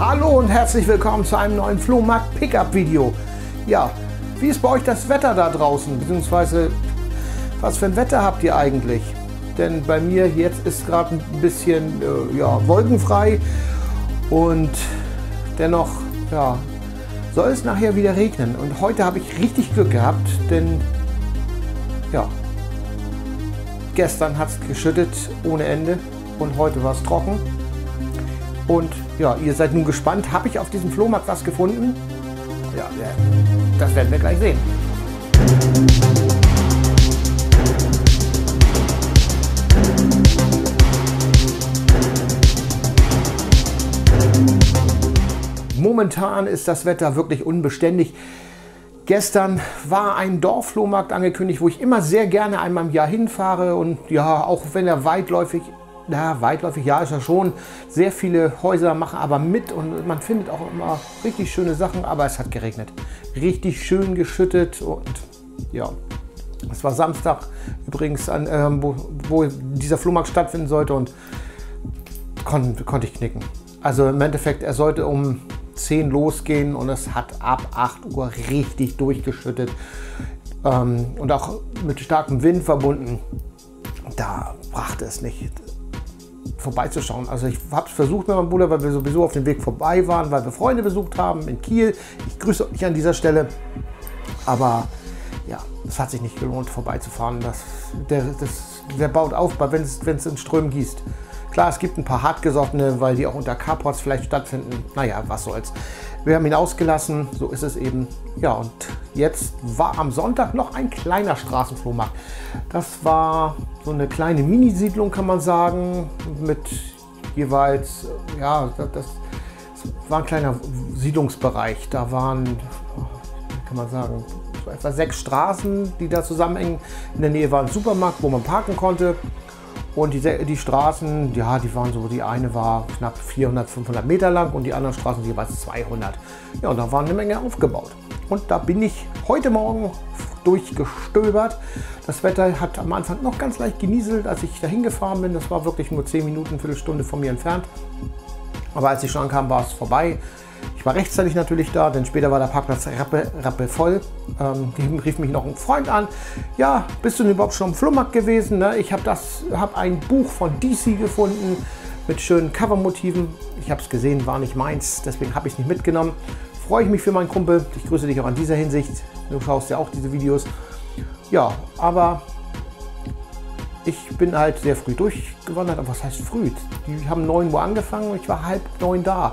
Hallo und herzlich willkommen zu einem neuen Flohmarkt Pickup Video. Ja, wie ist bei euch das Wetter da draußen? Beziehungsweise, was für ein Wetter habt ihr eigentlich? Denn bei mir jetzt ist gerade ein bisschen äh, ja, wolkenfrei und dennoch ja, soll es nachher wieder regnen. Und heute habe ich richtig Glück gehabt, denn ja, gestern hat es geschüttet ohne Ende und heute war es trocken. Und ja, ihr seid nun gespannt, habe ich auf diesem Flohmarkt was gefunden? Ja, das werden wir gleich sehen. Momentan ist das Wetter wirklich unbeständig. Gestern war ein Dorfflohmarkt angekündigt, wo ich immer sehr gerne einmal im Jahr hinfahre und ja, auch wenn er weitläufig ja, weitläufig, ja, ist er schon. Sehr viele Häuser machen aber mit und man findet auch immer richtig schöne Sachen, aber es hat geregnet. Richtig schön geschüttet und ja, es war Samstag übrigens, an, äh, wo, wo, dieser Flohmarkt stattfinden sollte und kon, konnte ich knicken. Also im Endeffekt, er sollte um 10 losgehen und es hat ab 8 Uhr richtig durchgeschüttet ähm, und auch mit starkem Wind verbunden. Da brachte es nicht vorbeizuschauen. Also ich habe es versucht mit meinem Bruder, weil wir sowieso auf dem Weg vorbei waren, weil wir Freunde besucht haben in Kiel. Ich grüße euch an dieser Stelle. Aber ja, es hat sich nicht gelohnt, vorbeizufahren. Das, der, das, der baut auf, wenn es in Strömen gießt. Klar, es gibt ein paar hartgesottene, weil die auch unter Carports vielleicht stattfinden. Naja, was soll's. Wir haben ihn ausgelassen, so ist es eben. Ja, und jetzt war am Sonntag noch ein kleiner Straßenflohmarkt. Das war so eine kleine Minisiedlung, kann man sagen, mit jeweils, ja, das, das war ein kleiner Siedlungsbereich. Da waren, kann man sagen, etwa sechs Straßen, die da zusammenhängen. In der Nähe war ein Supermarkt, wo man parken konnte. Und die, die Straßen, ja, die waren so, die eine war knapp 400, 500 Meter lang und die anderen Straßen jeweils 200. Ja, und da war eine Menge aufgebaut. Und da bin ich heute Morgen durchgestöbert. Das Wetter hat am Anfang noch ganz leicht genieselt, als ich dahin gefahren bin. Das war wirklich nur 10 Minuten, Viertelstunde von mir entfernt. Aber als ich schon ankam, war es vorbei. Ich war rechtzeitig natürlich da, denn später war der Parkplatz rappe, rappe voll. Ähm, rief mich noch ein Freund an. Ja, bist du denn überhaupt schon im Flohmarkt gewesen? Ne? Ich habe hab ein Buch von DC gefunden mit schönen Covermotiven. Ich habe es gesehen, war nicht meins, deswegen habe ich es nicht mitgenommen. Freue ich mich für meinen Kumpel. Ich grüße dich auch in dieser Hinsicht. Du schaust ja auch diese Videos. Ja, aber ich bin halt sehr früh durchgewandert. Aber was heißt früh? Die haben 9 Uhr angefangen und ich war halb neun da.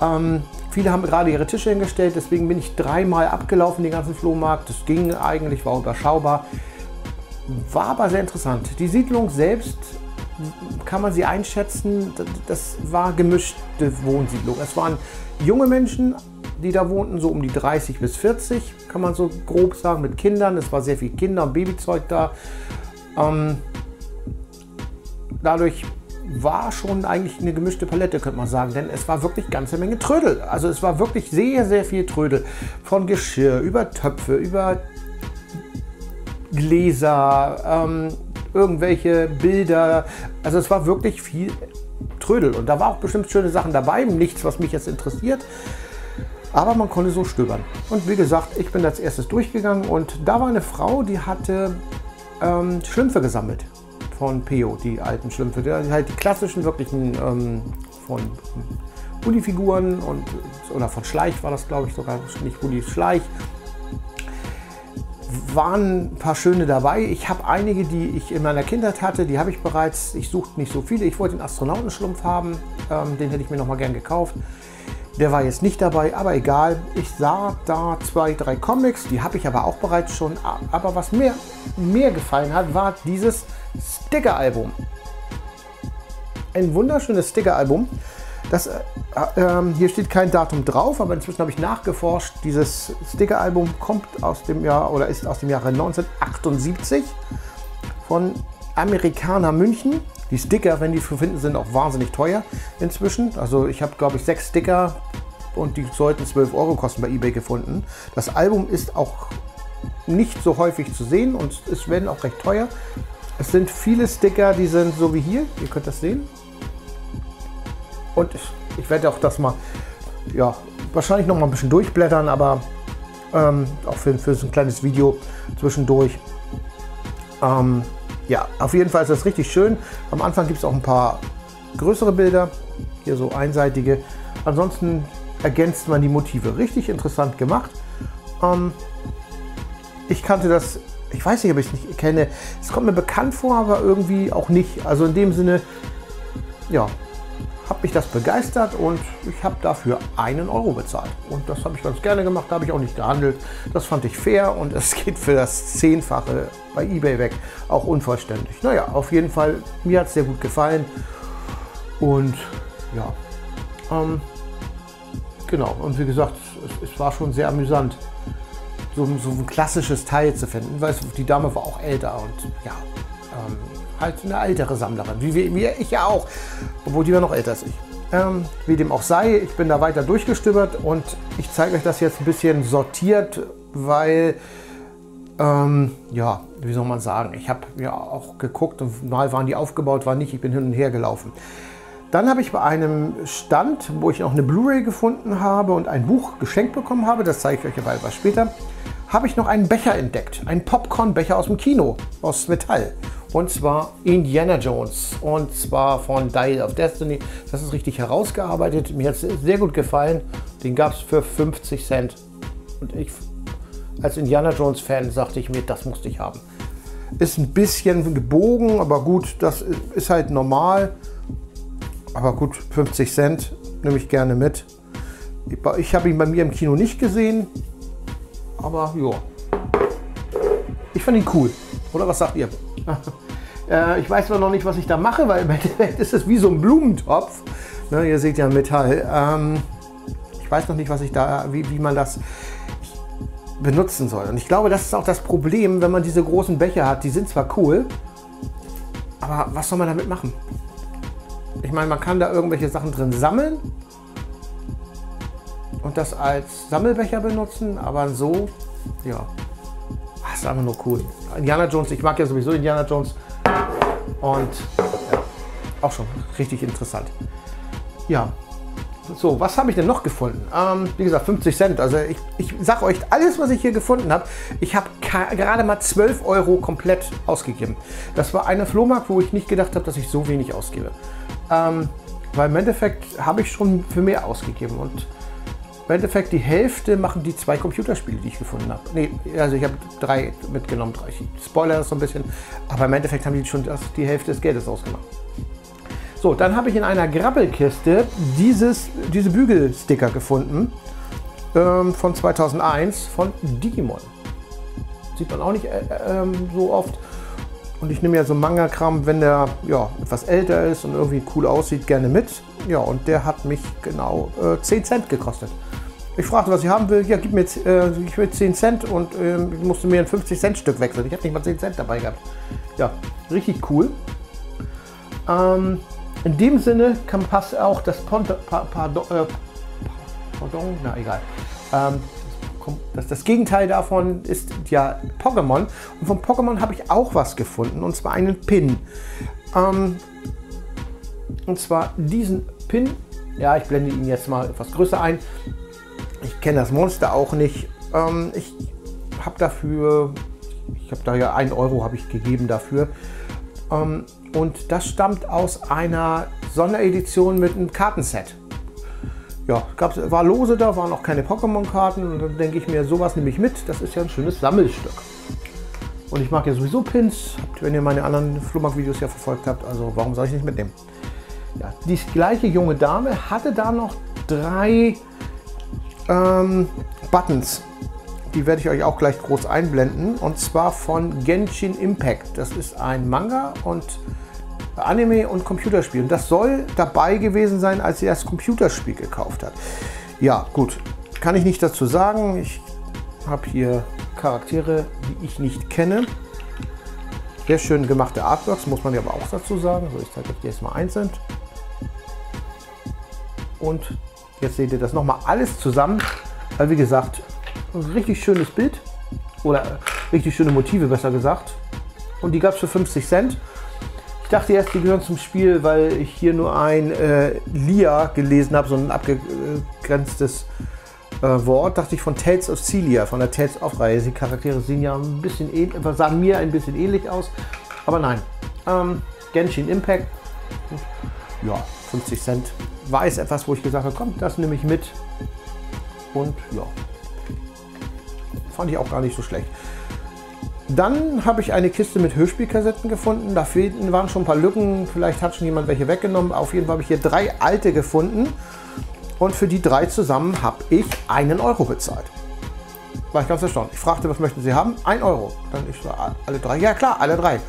Ähm, viele haben gerade ihre Tische hingestellt, deswegen bin ich dreimal abgelaufen, den ganzen Flohmarkt. Das ging eigentlich, war überschaubar. War aber sehr interessant. Die Siedlung selbst, kann man sie einschätzen, das war gemischte Wohnsiedlung. Es waren junge Menschen, die da wohnten, so um die 30 bis 40, kann man so grob sagen, mit Kindern. Es war sehr viel Kinder- und Babyzeug da. Ähm, dadurch war schon eigentlich eine gemischte Palette, könnte man sagen, denn es war wirklich ganze Menge Trödel. Also es war wirklich sehr, sehr viel Trödel. Von Geschirr über Töpfe, über Gläser, ähm, irgendwelche Bilder. Also es war wirklich viel Trödel. Und da war auch bestimmt schöne Sachen dabei, nichts, was mich jetzt interessiert. Aber man konnte so stöbern. Und wie gesagt, ich bin als erstes durchgegangen und da war eine Frau, die hatte ähm, Schlümpfe gesammelt von Peo, die alten Schlümpfe. Die, halt die klassischen, wirklichen ähm, von Uni-Figuren und oder von Schleich war das, glaube ich, sogar nicht Uni Schleich. Waren ein paar schöne dabei. Ich habe einige, die ich in meiner Kindheit hatte, die habe ich bereits. Ich suchte nicht so viele. Ich wollte den Astronautenschlumpf haben. Ähm, den hätte ich mir noch mal gern gekauft. Der war jetzt nicht dabei, aber egal. Ich sah da zwei, drei Comics, die habe ich aber auch bereits schon. Aber was mir mehr gefallen hat, war dieses Sticker-Album. Ein wunderschönes Sticker-Album. Das, äh, äh, hier steht kein Datum drauf, aber inzwischen habe ich nachgeforscht. Dieses Sticker-Album kommt aus dem Jahr oder ist aus dem Jahre 1978 von Amerikaner München. Die Sticker, wenn die zu finden sind, auch wahnsinnig teuer inzwischen. Also ich habe, glaube ich, sechs Sticker und die sollten 12 Euro kosten bei eBay gefunden. Das Album ist auch nicht so häufig zu sehen und es werden auch recht teuer. Es sind viele Sticker, die sind so wie hier. Ihr könnt das sehen. Und ich, ich werde auch das mal, ja, wahrscheinlich noch mal ein bisschen durchblättern, aber ähm, auch für, für so ein kleines Video zwischendurch. Ähm, ja, auf jeden Fall ist das richtig schön. Am Anfang gibt es auch ein paar größere Bilder, hier so einseitige. Ansonsten ergänzt man die Motive. Richtig interessant gemacht. Ähm, ich kannte das, ich weiß nicht, ob ich es nicht kenne. Es kommt mir bekannt vor, aber irgendwie auch nicht. Also in dem Sinne, ja, hat mich das begeistert und ich habe dafür einen Euro bezahlt. Und das habe ich ganz gerne gemacht, da habe ich auch nicht gehandelt. Das fand ich fair und es geht für das Zehnfache bei eBay weg. Auch unvollständig. Naja, auf jeden Fall, mir hat es sehr gut gefallen. Und ja, ähm, genau. Und wie gesagt, es, es, war schon sehr amüsant, so, so ein klassisches Teil zu finden. Weil die Dame war auch älter und ja, ähm, halt eine ältere Sammlerin, wie, wie, ich ja auch, obwohl die war noch älter als ich. Ähm, wie dem auch sei, ich bin da weiter durchgestöbert und ich zeige euch das jetzt ein bisschen sortiert, weil, ähm, ja, wie soll man sagen, ich habe ja auch geguckt und mal waren die aufgebaut, war nicht, ich bin hin und her gelaufen. Dann habe ich bei einem Stand, wo ich noch eine Blu-ray gefunden habe und ein Buch geschenkt bekommen habe, das zeige ich euch aber etwas später, habe ich noch einen Becher entdeckt, einen Popcorn-Becher aus dem Kino, aus Metall. Und zwar Indiana Jones. Und zwar von Dial of Destiny. Das ist richtig herausgearbeitet. Mir hat es sehr gut gefallen. Den gab es für 50 Cent. Und ich als Indiana Jones Fan sagte ich mir, das musste ich haben. Ist ein bisschen gebogen, aber gut, das ist halt normal. Aber gut, 50 Cent nehme ich gerne mit. Ich habe ihn bei mir im Kino nicht gesehen. Aber ja. Ich fand ihn cool. Oder was sagt ihr? Äh, ich weiß zwar noch nicht, was ich da mache, weil im Endeffekt ist es wie so ein Blumentopf. Ne, ihr seht ja Metall. Ähm, ich weiß noch nicht, was ich da, wie, wie man das benutzen soll. Und ich glaube, das ist auch das Problem, wenn man diese großen Becher hat. Die sind zwar cool, aber was soll man damit machen? Ich meine, man kann da irgendwelche Sachen drin sammeln und das als Sammelbecher benutzen, aber so, ja, das ist einfach nur cool. Indiana Jones, ich mag ja sowieso Indiana Jones und ja, auch schon richtig interessant. Ja, so, was habe ich denn noch gefunden? Ähm, wie gesagt, 50 Cent. Also ich, ich sage euch, alles, was ich hier gefunden habe, ich habe gerade mal 12 Euro komplett ausgegeben. Das war eine Flohmarkt, wo ich nicht gedacht habe, dass ich so wenig ausgebe. Ähm, weil im Endeffekt habe ich schon für mehr ausgegeben und im Endeffekt die Hälfte machen die zwei Computerspiele, die ich gefunden habe. Nee, also ich habe drei mitgenommen. Ich spoiler das so ein bisschen. Aber im Endeffekt haben die schon das, die Hälfte des Geldes ausgemacht. So, dann habe ich in einer Grabbelkiste dieses, diese Bügelsticker gefunden. Ähm, von 2001 von Digimon. Sieht man auch nicht äh, äh, so oft. Und ich nehme ja so Manga-Kram, wenn der ja, etwas älter ist und irgendwie cool aussieht, gerne mit. Ja, und der hat mich genau äh, 10 Cent gekostet. Ich fragte, was ich haben will. Ja, gib mir äh, ich will 10 Cent und äh, ich musste mir ein 50-Cent-Stück wechseln. Ich habe nicht mal 10 Cent dabei gehabt. Ja, richtig cool. Ähm, in dem Sinne kann passt auch das Ponte, pa, pardon, äh, pardon, na egal. Ähm, das, das, Gegenteil davon ist ja Pokémon. Und von Pokémon habe ich auch was gefunden, und zwar einen Pin. Ähm, und zwar diesen Pin. Ja, ich blende ihn jetzt mal etwas größer ein. Ich kenne das Monster auch nicht. Ähm, ich habe dafür, ich habe da ja 1 Euro habe ich gegeben dafür. Ähm, und das stammt aus einer Sonderedition mit einem Kartenset. Ja, gab's, war lose da, waren auch keine Pokémon-Karten. Und dann denke ich mir, sowas nehme ich mit. Das ist ja ein schönes Sammelstück. Und ich mag ja sowieso Pins, wenn ihr meine anderen Flohmarkt-Videos ja verfolgt habt. Also warum soll ich nicht mitnehmen? Ja, die gleiche junge Dame hatte da noch drei ähm, Buttons. Die werde ich euch auch gleich groß einblenden. Und zwar von Genshin Impact. Das ist ein Manga und Anime und Computerspiel. Und das soll dabei gewesen sein, als sie das Computerspiel gekauft hat. Ja, gut. Kann ich nicht dazu sagen. Ich habe hier Charaktere, die ich nicht kenne. Sehr schön gemachte Artworks, muss man ja aber auch dazu sagen. So, ich zeige euch jetzt mal einzeln. Und jetzt seht ihr das nochmal alles zusammen. Weil wie gesagt, ein richtig schönes Bild. Oder richtig schöne Motive besser gesagt. Und die gab es für 50 Cent. Dachte erst, die gehören zum Spiel, weil ich hier nur ein äh, Lia gelesen habe, so ein abgegrenztes äh, Wort. Dachte ich von Tales of Celia, von der Tales of Reihe. Die Charaktere sehen ja ein bisschen ähnlich, sahen mir ein bisschen ähnlich aus. Aber nein. Ähm, Genshin Impact. Ja, 50 Cent. War es etwas, wo ich gesagt habe, komm, das nehme ich mit. Und ja, fand ich auch gar nicht so schlecht. Dann habe ich eine Kiste mit Hörspielkassetten gefunden. Da fehlten, waren schon ein paar Lücken. Vielleicht hat schon jemand welche weggenommen. Auf jeden Fall habe ich hier drei alte gefunden. Und für die drei zusammen habe ich einen Euro bezahlt. War ich ganz erstaunt. Ich fragte, was möchten Sie haben? Ein Euro. Dann ich so, alle drei. Ja klar, alle drei.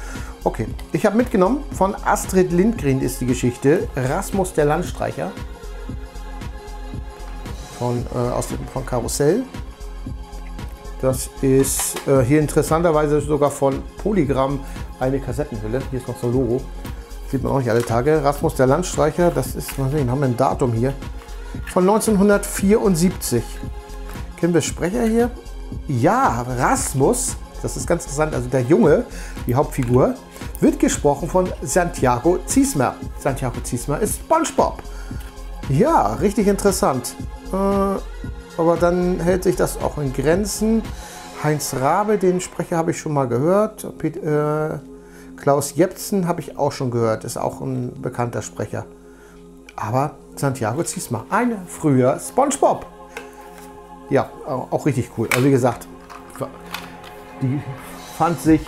Okay. Ich habe mitgenommen von Astrid Lindgren ist die Geschichte. Rasmus der Landstreicher. Von, äh, aus dem, von Karussell. Das ist äh, hier interessanterweise sogar von Polygram eine Kassettenhülle. Hier ist noch so ein Logo. Sieht man auch nicht alle Tage. Rasmus der Landstreicher, das ist, mal sehen, haben wir ein Datum hier. Von 1974. Kennen wir Sprecher hier? Ja, Rasmus, das ist ganz interessant, also der Junge, die Hauptfigur, wird gesprochen von Santiago Ziesmer. Santiago Ziesmer ist SpongeBob. Ja, richtig interessant. Äh, aber dann hält sich das auch in Grenzen. Heinz Rabe, den Sprecher habe ich schon mal gehört. Äh, Klaus Jepsen habe ich auch schon gehört, ist auch ein bekannter Sprecher. Aber Santiago Ziesma, ein früher SpongeBob. Ja, auch richtig cool. Also wie gesagt, die fand sich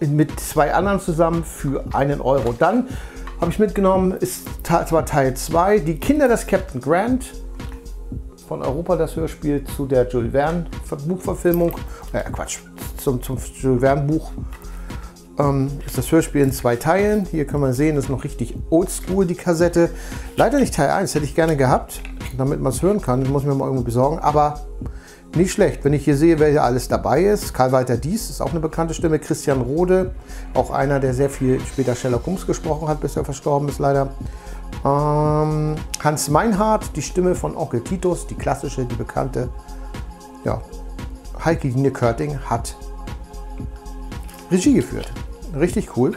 mit zwei anderen zusammen für einen Euro. Dann habe ich mitgenommen, ist zwar Teil 2, die Kinder des Captain Grant von Europa das Hörspiel zu der Jules Verne Buchverfilmung. Äh, Quatsch, zum, zum Jules Verne Buch. Ähm, ist das Hörspiel in zwei Teilen. Hier kann man sehen, ist noch richtig oldschool, die Kassette. Leider nicht Teil 1, hätte ich gerne gehabt, damit man es hören kann. Das muss ich mir mal irgendwo besorgen. Aber nicht schlecht, wenn ich hier sehe, wer hier alles dabei ist. Karl-Walter Dies ist auch eine bekannte Stimme. Christian Rode, auch einer, der sehr viel später Sherlock Holmes gesprochen hat, bis er verstorben ist leider. Ähm, Hans Meinhardt, die Stimme von Onkel Titus, die klassische, die bekannte. Ja, Heike Dine Körting hat Regie geführt. Richtig cool.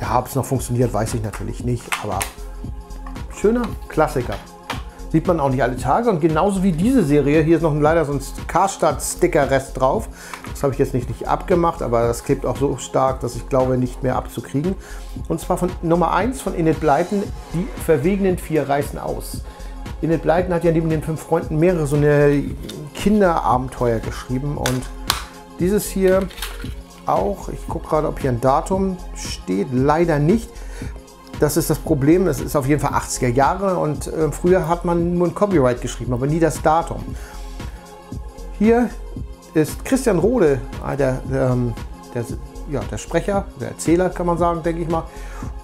Ja, ob es noch funktioniert, weiß ich natürlich nicht, aber schöner Klassiker. Sieht man auch nicht alle Tage. Und genauso wie diese Serie, hier ist noch leider so ein Karstadt-Sticker-Rest drauf. Das habe ich jetzt nicht, nicht abgemacht, aber das klebt auch so stark, dass ich glaube, nicht mehr abzukriegen. Und zwar von Nummer 1 von Innet Bleiten, die verwegenen vier reißen aus. Innet Bleiten hat ja neben den fünf Freunden mehrere so eine Kinderabenteuer geschrieben und dieses hier auch, ich gucke gerade, ob hier ein Datum steht, leider nicht. Das ist das Problem. Es ist auf jeden Fall 80er Jahre und äh, früher hat man nur ein Copyright geschrieben, aber nie das Datum. Hier ist Christian Rode, äh, der, ähm, der, ja, der Sprecher, der Erzähler kann man sagen, denke ich mal.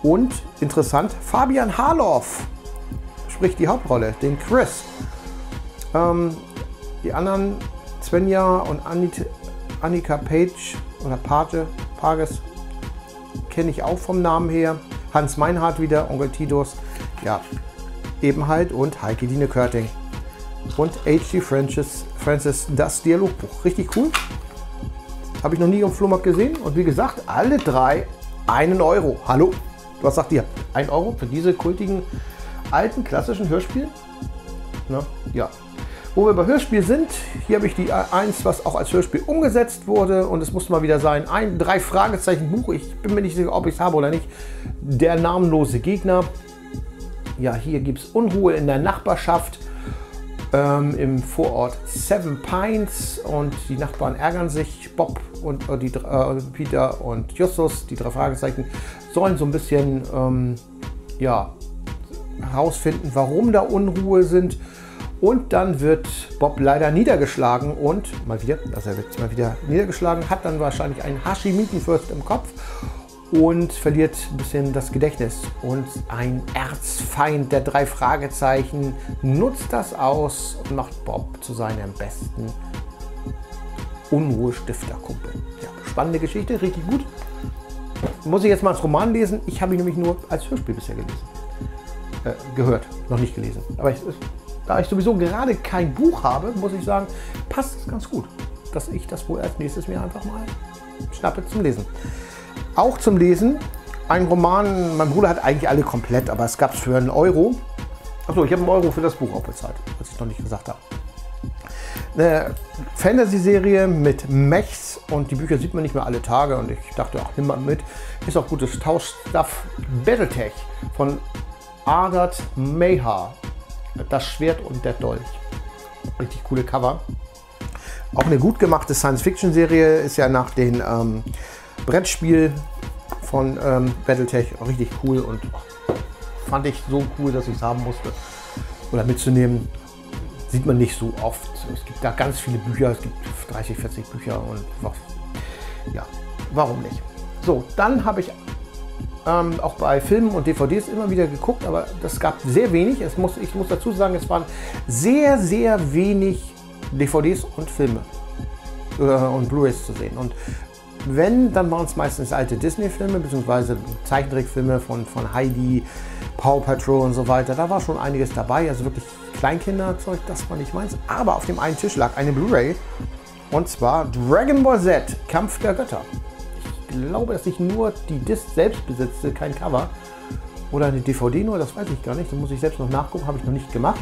Und interessant, Fabian Harloff spricht die Hauptrolle, den Chris. Ähm, die anderen, Svenja und Annika Page oder Page, Pages, kenne ich auch vom Namen her. Hans Meinhardt wieder, Onkel Titus, ja, eben halt und Heike Dine Körting. Und H.G. Francis, Francis, das Dialogbuch. Richtig cool. Habe ich noch nie am Flohmarkt gesehen. Und wie gesagt, alle drei einen Euro. Hallo? Was sagt ihr? Ein Euro für diese kultigen, alten, klassischen Hörspiele? Ja, wo wir bei Hörspiel sind, hier habe ich die eins, was auch als Hörspiel umgesetzt wurde und es muss mal wieder sein, ein drei Fragezeichen Buch, ich bin mir nicht sicher, ob ich es habe oder nicht. Der namenlose Gegner. Ja, hier gibt es Unruhe in der Nachbarschaft ähm, im Vorort Seven Pines und die Nachbarn ärgern sich. Bob und äh, die, äh, Peter und Justus, die drei Fragezeichen, sollen so ein bisschen ähm, ja, herausfinden, warum da Unruhe sind und dann wird Bob leider niedergeschlagen und mal wieder, also er wird mal wieder niedergeschlagen, hat dann wahrscheinlich einen Hashimitenfürst im Kopf und verliert ein bisschen das Gedächtnis. Und ein Erzfeind der drei Fragezeichen nutzt das aus und macht Bob zu seinem besten Unruhestifterkumpel. Ja, spannende Geschichte, richtig gut. Muss ich jetzt mal als Roman lesen? Ich habe ihn nämlich nur als Hörspiel bisher gelesen. Äh, gehört, noch nicht gelesen. Aber ich, da ich sowieso gerade kein Buch habe, muss ich sagen, passt es ganz gut, dass ich das wohl als nächstes mir einfach mal schnappe zum Lesen. auch zum Lesen. Ein Roman, mein Bruder hat eigentlich alle komplett, aber es gab es für einen Euro. Achso, ich habe einen Euro für das Buch auch bezahlt, was ich noch nicht gesagt habe. Eine Fantasy-Serie mit Mechs und die Bücher sieht man nicht mehr alle Tage und ich dachte, ach, nimm mal mit. Ist auch gutes Tauschstuff. Battletech von Adat Meha. Das Schwert und der Dolch. Richtig coole Cover. Auch eine gut gemachte Science-Fiction-Serie ist ja nach dem ähm, Brettspiel von ähm, Battletech richtig cool und fand ich so cool, dass ich es haben musste oder mitzunehmen. Sieht man nicht so oft. Es gibt da ganz viele Bücher, es gibt 30, 40 Bücher und ja, warum nicht? So, dann habe ich ähm, auch bei Filmen und DVDs immer wieder geguckt, aber das gab sehr wenig. Es muss, ich muss dazu sagen, es waren sehr, sehr wenig DVDs und Filme äh, und Blu-rays zu sehen. Und wenn, dann waren es meistens alte Disney-Filme bzw. Zeichentrickfilme von, von Heidi, Paw Patrol und so weiter. Da war schon einiges dabei, also wirklich Kleinkinderzeug, das war nicht meins. Aber auf dem einen Tisch lag eine Blu-ray und zwar Dragon Ball Z, Kampf der Götter. Glaube, dass ich nur die Disc selbst besitze, kein Cover. Oder eine DVD nur, das weiß ich gar nicht. Da muss ich selbst noch nachgucken, habe ich noch nicht gemacht.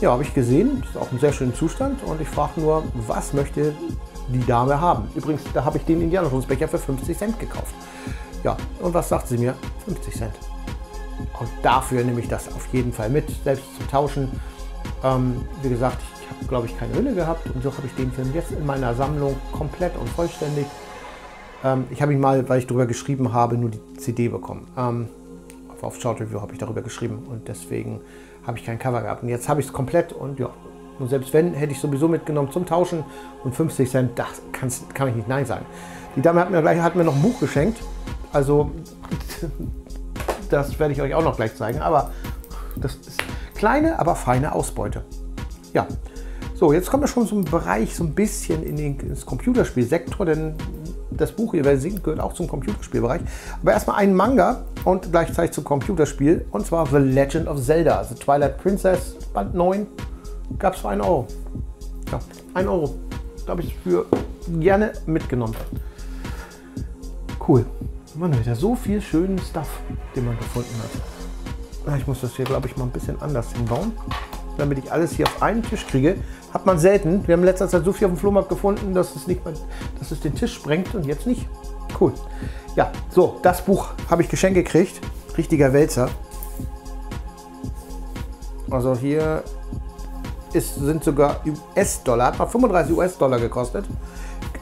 Ja, habe ich gesehen, ist auch im sehr schönen Zustand und ich frage nur, was möchte die Dame haben? Übrigens, da habe ich den Indiana Jones Becher für 50 Cent gekauft. Ja, und was sagt sie mir? 50 Cent. Und dafür nehme ich das auf jeden Fall mit, selbst zum Tauschen. Ähm, wie gesagt, ich habe, glaube ich, keine Hülle gehabt und so habe ich den Film jetzt in meiner Sammlung komplett und vollständig. Ähm, ich habe ihn mal, weil ich darüber geschrieben habe, nur die CD bekommen. Ähm, auf Short Review habe ich darüber geschrieben und deswegen habe ich kein Cover gehabt. Und jetzt habe ich es komplett und ja, und selbst wenn, hätte ich sowieso mitgenommen zum Tauschen und 50 Cent, das kann ich nicht Nein sagen. Die Dame hat mir gleich hat mir noch ein Buch geschenkt. Also, das werde ich euch auch noch gleich zeigen. Aber das ist kleine, aber feine Ausbeute. Ja, so, jetzt kommen wir schon zum Bereich so ein bisschen in den, ins Computerspielsektor, denn das Buch hier, wer singt, gehört auch zum Computerspielbereich. Aber erstmal ein Manga und gleichzeitig zum Computerspiel und zwar The Legend of Zelda, The Twilight Princess, Band 9, gab es für 1 Euro. Ja, 1 Euro. Da habe ich für gerne mitgenommen. Cool. Man hat ja so viel schönen Stuff, den man gefunden hat. Ich muss das hier, glaube ich, mal ein bisschen anders hinbauen, damit ich alles hier auf einen Tisch kriege. Hat man selten. Wir haben in letzter Zeit so viel auf dem Flohmarkt gefunden, dass es, nicht dass es den Tisch sprengt und jetzt nicht. Cool. Ja, so, das Buch habe ich geschenkt gekriegt. Richtiger Wälzer. Also hier ist, sind sogar US-Dollar, hat mal 35 US-Dollar gekostet.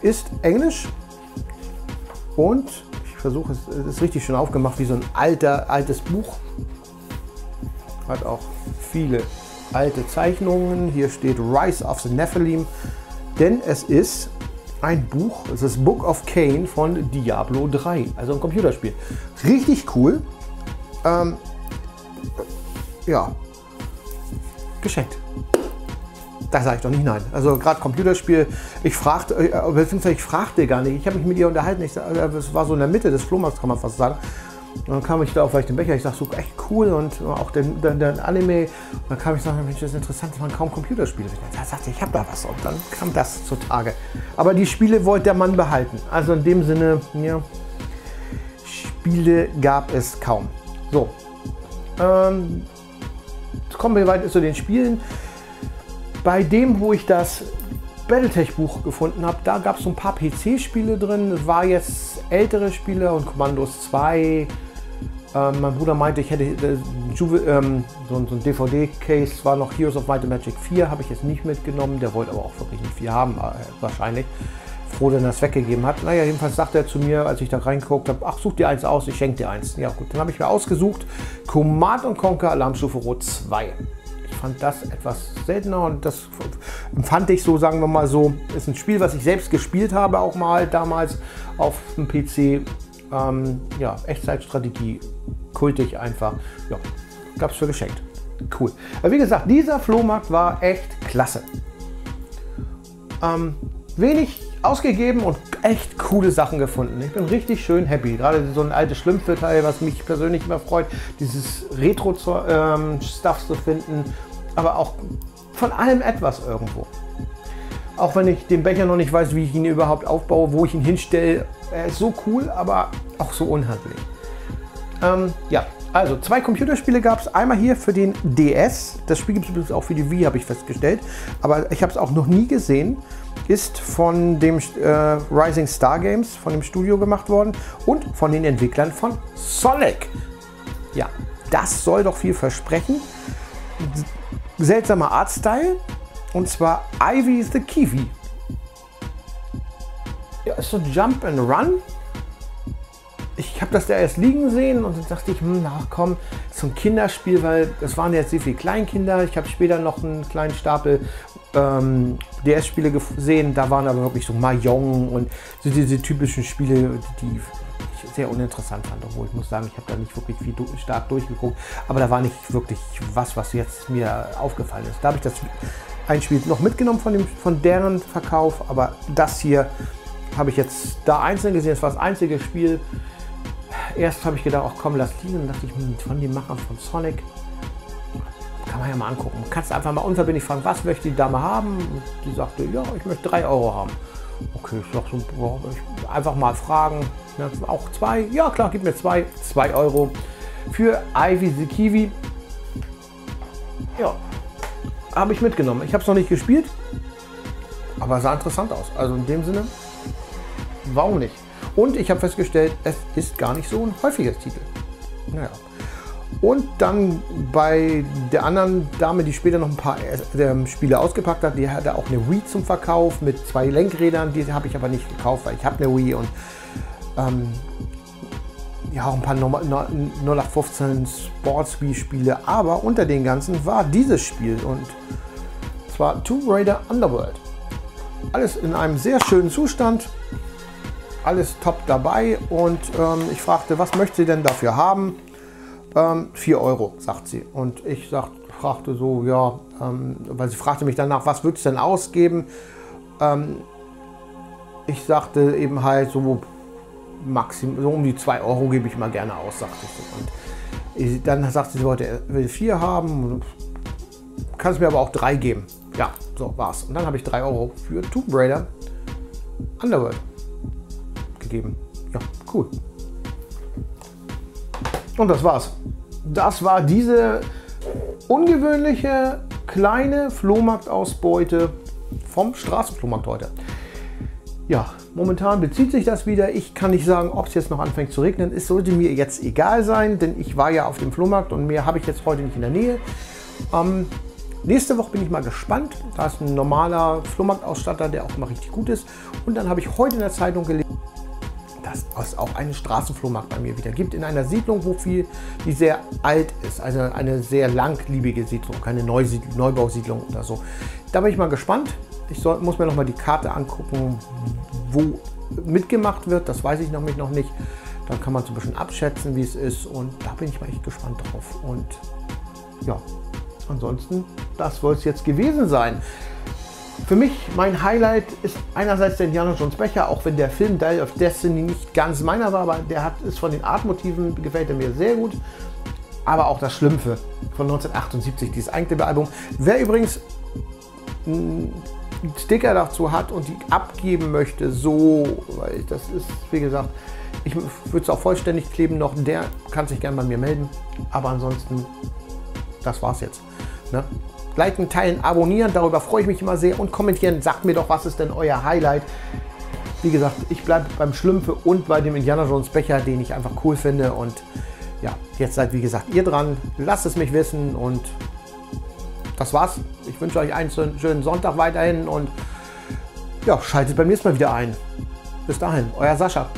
Ist Englisch und ich versuche es, es ist richtig schön aufgemacht, wie so ein alter, altes Buch. Hat auch viele alte Zeichnungen. Hier steht Rise of the Nephilim, denn es ist ein Buch, es ist Book of Cain von Diablo 3, also ein Computerspiel. Richtig cool. Ähm, ja, geschenkt. Da sage ich doch nicht nein. Also gerade Computerspiel, ich fragte, äh, beziehungsweise ich fragte gar nicht. Ich habe mich mit ihr unterhalten. Ich, äh, es war so in der Mitte des Flohmarkts, kann man fast sagen. Und dann kam ich da auf den Becher, ich sag so echt cool und auch den, den, den Anime. Und dann kam ich und Mensch, das ist interessant, dass man kaum Computerspiele. Da sagte ich, ich habe da was. Und dann kam das zutage. Aber die Spiele wollte der Mann behalten. Also in dem Sinne, ja, Spiele gab es kaum. So. Ähm, kommen wir weiter zu den Spielen. Bei dem, wo ich das Battletech-Buch gefunden habe, da gab es so ein paar PC-Spiele drin. Es war jetzt ältere Spiele und Commandos 2. Ähm, mein Bruder meinte, ich hätte äh, ähm, so, so, ein DVD-Case, war noch Heroes of Might and Magic 4, habe ich jetzt nicht mitgenommen. Der wollte aber auch wirklich nicht viel haben, äh, wahrscheinlich. Froh, dass er das weggegeben hat. Naja, jedenfalls sagte er zu mir, als ich da reingeguckt habe, ach, such dir eins aus, ich schenke dir eins. Ja gut, dann habe ich mir ausgesucht, Command Conquer Alarmstufe Rot 2 fand das etwas seltener und das empfand ich so, sagen wir mal so, ist ein Spiel, was ich selbst gespielt habe, auch mal damals auf dem PC. Ähm, ja, Echtzeitstrategie, kultig einfach. Ja, gab es für geschenkt. Cool. Aber wie gesagt, dieser Flohmarkt war echt klasse. Ähm, wenig ausgegeben und echt coole Sachen gefunden. Ich bin richtig schön happy. Gerade so ein altes Schlümpfe-Teil, was mich persönlich immer freut, dieses Retro-Stuff ähm, zu finden aber auch von allem etwas irgendwo. Auch wenn ich den Becher noch nicht weiß, wie ich ihn überhaupt aufbaue, wo ich ihn hinstelle. Er ist so cool, aber auch so unhandlich. Ähm, ja, also zwei Computerspiele gab es. Einmal hier für den DS. Das Spiel gibt es übrigens auch für die Wii, habe ich festgestellt. Aber ich habe es auch noch nie gesehen. Ist von dem äh, Rising Star Games, von dem Studio gemacht worden und von den Entwicklern von Sonic. Ja, das soll doch viel versprechen. Seltsamer Artstyle. Und zwar Ivy the Kiwi. Ja, ist so Jump and Run ich habe das da erst liegen sehen und dann dachte ich, hm, ach komm, ein Kinderspiel, weil das waren jetzt sehr viele Kleinkinder. Ich habe später noch einen kleinen Stapel ähm, DS-Spiele gesehen, da waren aber wirklich so Mahjong und so diese typischen Spiele, die sehr uninteressant fand, obwohl ich muss sagen, ich habe da nicht wirklich viel stark durchgeguckt, aber da war nicht wirklich was, was jetzt mir aufgefallen ist. Da habe ich das ein Spiel noch mitgenommen von, dem, von deren Verkauf, aber das hier habe ich jetzt da einzeln gesehen. Es war das einzige Spiel, Erst habe ich gedacht, ach komm, lass liegen. Und dachte ich, hm, von den Machern von Sonic, kann man ja mal angucken. Kannst einfach mal unverbindlich fragen, was möchte die Dame haben? Und die sagte, ja, ich möchte 3 Euro haben. Okay, ich sag so, einfach mal fragen. Ja, auch zwei? Ja klar, gib mir zwei. 2 Euro für Ivy the Kiwi. Ja, habe ich mitgenommen. Ich habe es noch nicht gespielt, aber sah interessant aus. Also in dem Sinne, warum nicht? Und ich habe festgestellt, es ist gar nicht so ein häufiges Titel. Naja. Und dann bei der anderen Dame, die später noch ein paar äh, Spiele ausgepackt hat, die hatte auch eine Wii zum Verkauf mit zwei Lenkrädern. Die habe ich aber nicht gekauft, weil ich habe eine Wii und ähm, ja auch ein paar 0815 Sports Wii Spiele. Aber unter den ganzen war dieses Spiel und zwar Tomb Raider Underworld. Alles in einem sehr schönen Zustand alles top dabei und ähm, ich fragte, was möchte sie denn dafür haben? Ähm, 4 Euro, sagt sie. Und ich sagt, fragte so, ja, ähm, weil sie fragte mich danach, was wird es denn ausgeben? Ähm, ich sagte eben halt so, maximum, so um die 2 Euro gebe ich mal gerne aus, sagte ich so. Und ich, dann sagte sie, sie wollte, will 4 haben, kann es mir aber auch 3 geben. Ja, so war's. Und dann habe ich 3 Euro für Tomb Raider Underworld gegeben. Ja, cool. Und das war's. Das war diese ungewöhnliche kleine Flohmarktausbeute vom Straßenflohmarkt heute. Ja, momentan bezieht sich das wieder. Ich kann nicht sagen, ob es jetzt noch anfängt zu regnen. Es sollte mir jetzt egal sein, denn ich war ja auf dem Flohmarkt und mehr habe ich jetzt heute nicht in der Nähe. Ähm, nächste Woche bin ich mal gespannt. Da ist ein normaler Flohmarktausstatter, der auch immer richtig gut ist. Und dann habe ich heute in der Zeitung gelesen, es auch einen Straßenflohmarkt bei mir wieder gibt, in einer Siedlung, wo viel, die sehr alt ist, also eine sehr langlebige Siedlung, keine Neusiedl Neubausiedlung oder so. Da bin ich mal gespannt. Ich soll, muss mir noch mal die Karte angucken, wo mitgemacht wird. Das weiß ich nämlich noch nicht. Dann kann man so ein bisschen abschätzen, wie es ist. Und da bin ich mal echt gespannt drauf. Und ja, ansonsten, das soll es jetzt gewesen sein. Für mich, mein Highlight ist einerseits der Indiana Jones Becher, auch wenn der Film Dial of Destiny nicht ganz meiner war, aber der hat, ist von den Artmotiven, gefällt er mir sehr gut. Aber auch das Schlümpfe von 1978, dieses eigentliche Album. Wer übrigens einen Sticker dazu hat und die abgeben möchte, so, weil das ist, wie gesagt, ich würde es auch vollständig kleben noch, der kann sich gerne bei mir melden. Aber ansonsten, das war's jetzt. Ne? Liken, teilen, abonnieren. Darüber freue ich mich immer sehr. Und kommentieren. Sagt mir doch, was ist denn euer Highlight? Wie gesagt, ich bleibe beim Schlümpfe und bei dem Indiana Jones Becher, den ich einfach cool finde. Und ja, jetzt seid wie gesagt ihr dran. Lasst es mich wissen und das war's. Ich wünsche euch einen schönen Sonntag weiterhin und ja, schaltet beim nächsten Mal wieder ein. Bis dahin, euer Sascha.